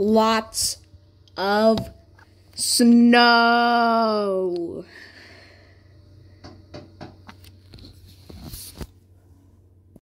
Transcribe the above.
lots of snow.